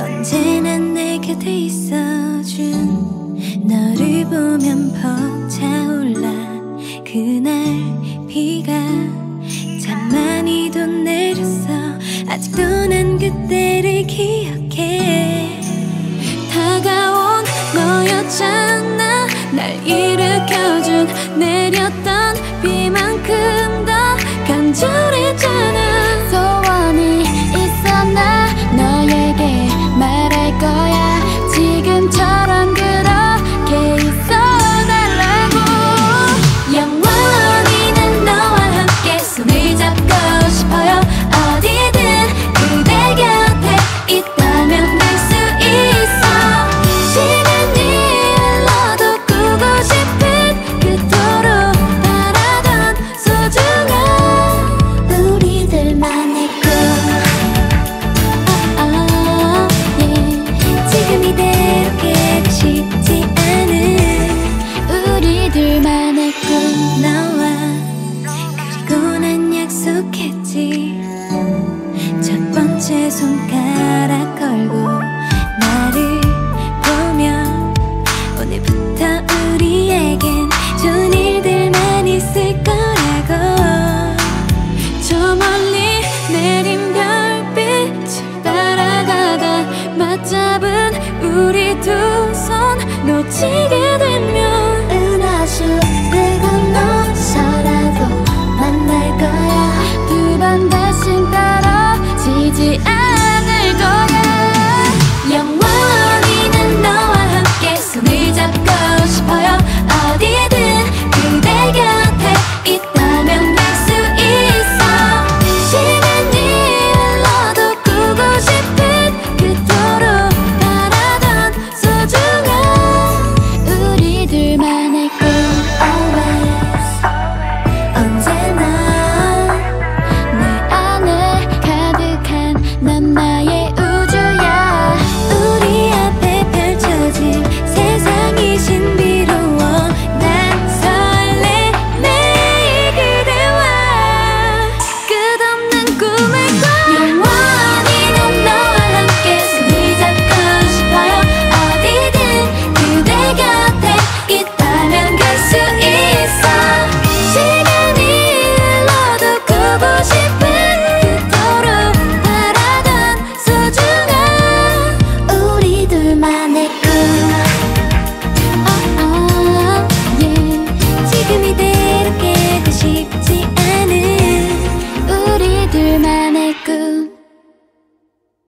언제나 내 곁에 있어준 너를 보면 벗 그날 비가 참 많이도 내렸어 아직도 난 그때 둘만의 꿈 나와 그리고 난 약속했지. 첫 번째 손가락 걸고 나를 보면 오늘부터 우리에겐 좋은 일들만 있을 거라고. 저 멀리 내린 별빛 따라가다 맞잡은